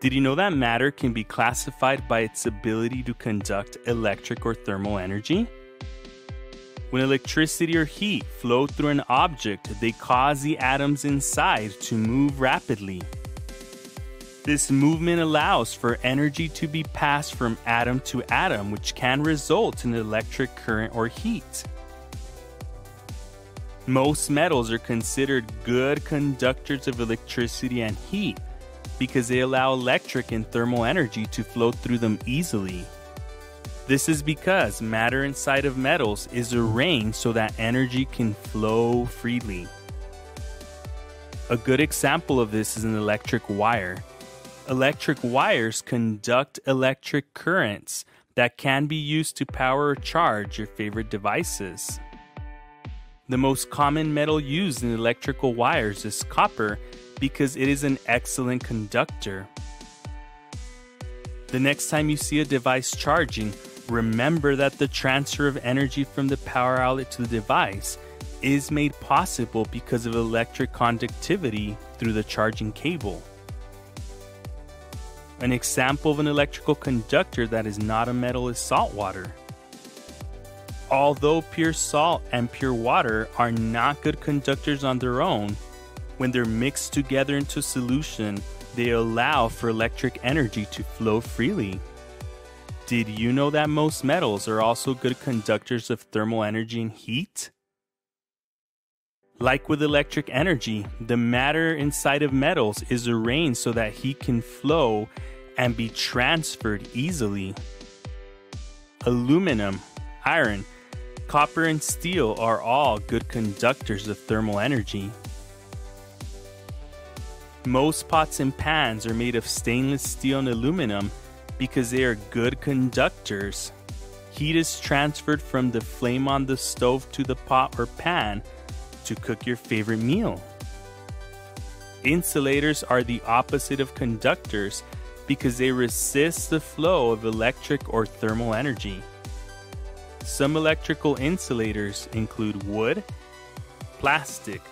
Did you know that matter can be classified by its ability to conduct electric or thermal energy? When electricity or heat flow through an object, they cause the atoms inside to move rapidly. This movement allows for energy to be passed from atom to atom, which can result in electric current or heat. Most metals are considered good conductors of electricity and heat because they allow electric and thermal energy to flow through them easily. This is because matter inside of metals is arranged so that energy can flow freely. A good example of this is an electric wire. Electric wires conduct electric currents that can be used to power or charge your favorite devices. The most common metal used in electrical wires is copper because it is an excellent conductor. The next time you see a device charging, remember that the transfer of energy from the power outlet to the device is made possible because of electric conductivity through the charging cable. An example of an electrical conductor that is not a metal is salt water. Although pure salt and pure water are not good conductors on their own, when they're mixed together into solution, they allow for electric energy to flow freely. Did you know that most metals are also good conductors of thermal energy and heat? Like with electric energy, the matter inside of metals is arranged so that heat can flow and be transferred easily. Aluminum, iron, copper, and steel are all good conductors of thermal energy. Most pots and pans are made of stainless steel and aluminum because they are good conductors. Heat is transferred from the flame on the stove to the pot or pan to cook your favorite meal. Insulators are the opposite of conductors because they resist the flow of electric or thermal energy. Some electrical insulators include wood, plastic,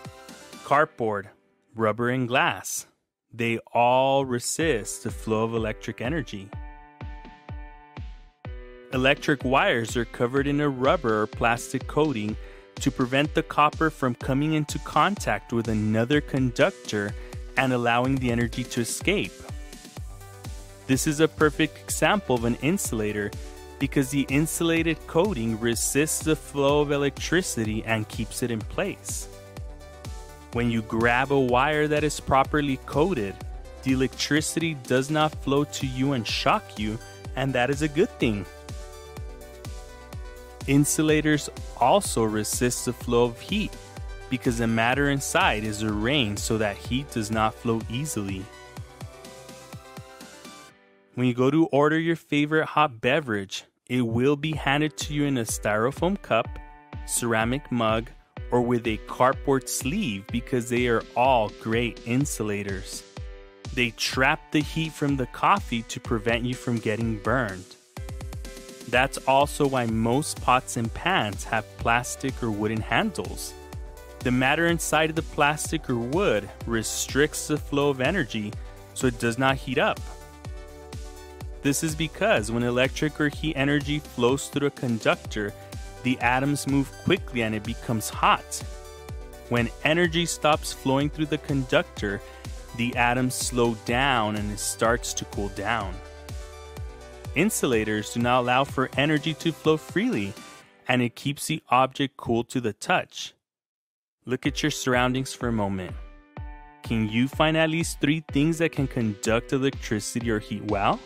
cardboard, rubber, and glass. They all resist the flow of electric energy. Electric wires are covered in a rubber or plastic coating to prevent the copper from coming into contact with another conductor and allowing the energy to escape. This is a perfect example of an insulator because the insulated coating resists the flow of electricity and keeps it in place. When you grab a wire that is properly coated, the electricity does not flow to you and shock you, and that is a good thing. Insulators also resist the flow of heat because the matter inside is arranged so that heat does not flow easily. When you go to order your favorite hot beverage, it will be handed to you in a styrofoam cup, ceramic mug, or with a cardboard sleeve because they are all great insulators. They trap the heat from the coffee to prevent you from getting burned. That's also why most pots and pans have plastic or wooden handles. The matter inside of the plastic or wood restricts the flow of energy so it does not heat up. This is because when electric or heat energy flows through a conductor, the atoms move quickly and it becomes hot. When energy stops flowing through the conductor, the atoms slow down and it starts to cool down. Insulators do not allow for energy to flow freely, and it keeps the object cool to the touch. Look at your surroundings for a moment. Can you find at least three things that can conduct electricity or heat well?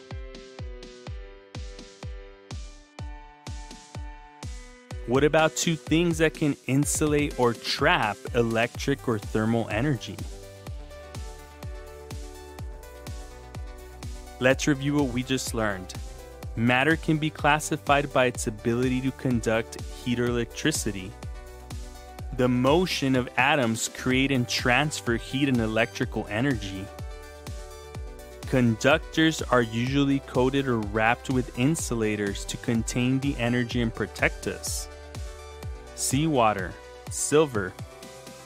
What about two things that can insulate or trap electric or thermal energy? Let's review what we just learned. Matter can be classified by its ability to conduct heat or electricity. The motion of atoms create and transfer heat and electrical energy. Conductors are usually coated or wrapped with insulators to contain the energy and protect us. Seawater, silver,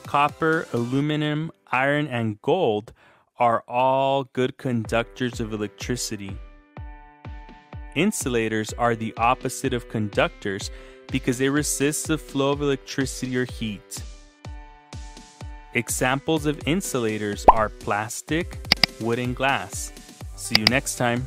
copper, aluminum, iron, and gold are all good conductors of electricity. Insulators are the opposite of conductors because they resist the flow of electricity or heat. Examples of insulators are plastic, wood, and glass. See you next time.